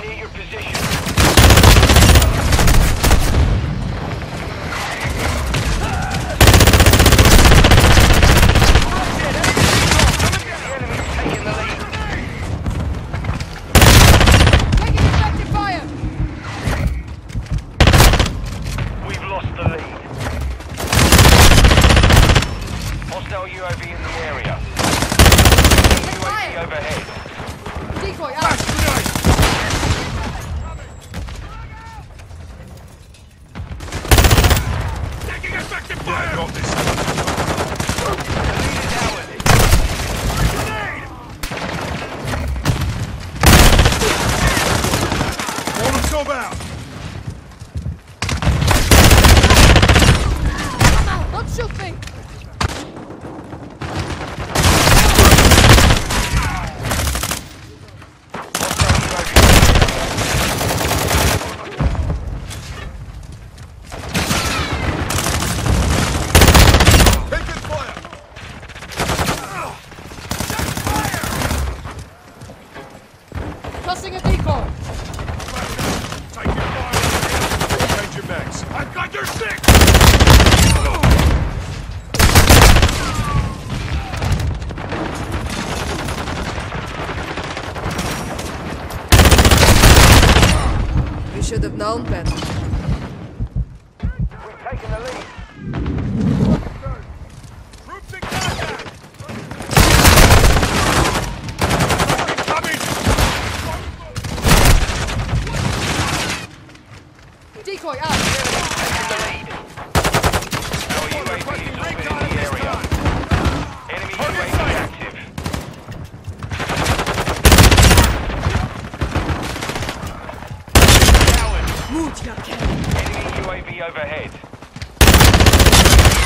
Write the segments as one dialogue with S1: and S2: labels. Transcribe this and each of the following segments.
S1: position. The enemy's taking the lead.
S2: Taking effective fire!
S1: We've lost the lead. UAV in the area. UAV overhead.
S2: Decoy out!
S3: Taking effective fire! got this.
S1: The lead is ours.
S3: Out!
S2: Don't should have known better.
S1: We've taken the lead.
S2: Decoy out!
S1: Taking the lead. Our UAV is orbiting the area. Enemy UAV active. Coward. Enemy UAV overhead.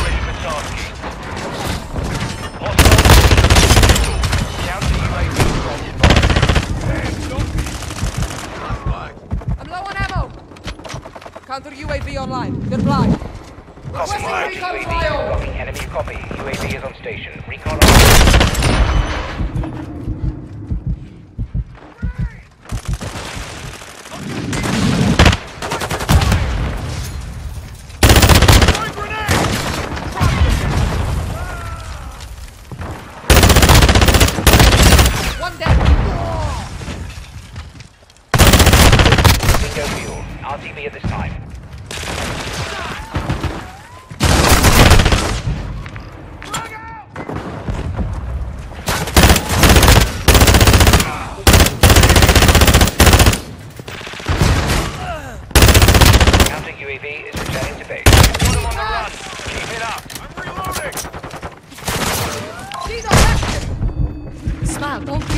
S1: Ready for tasking. Hostile. Counter UAV
S2: I'm low on ammo! Counter UAV online. Good blind. Requesting
S1: Copy.
S2: recon flyover!
S1: copy. Enemy copy. UAV is on station. Recon on.
S3: Throwing
S1: Bingo fuel. RTB at this time. Counter UAV is returning to base. Put them on the run. Keep it up.
S3: I'm reloading!
S2: She's on active! Smile, don't